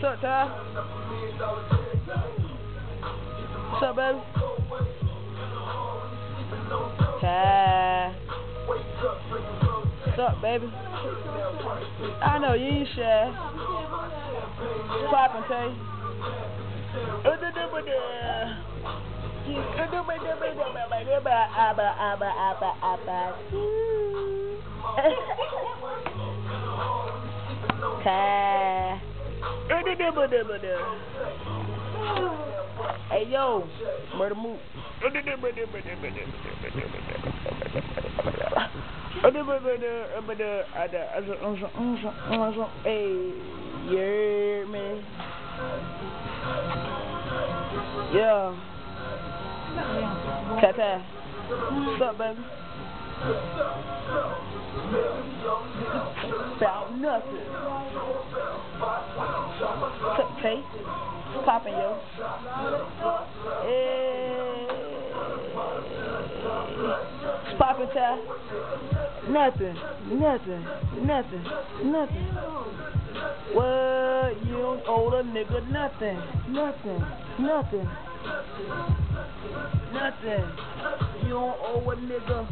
What's up, Ty? What's up, baby? Ty. What's up, baby? I know you ain't shy. Poppin', Tay. Ty. Hey yo, murder move. Hey, yeah, man. Yeah. Tata. What's up, baby? About nothing. Tay. Poppin', yo. Eh. Hey. It's poppin', Ty. Nothing. Nothing. Nothing. Nothing. What? You don't owe the nigga nothing. Nothing. Nothing. Nothing. You don't owe a nigga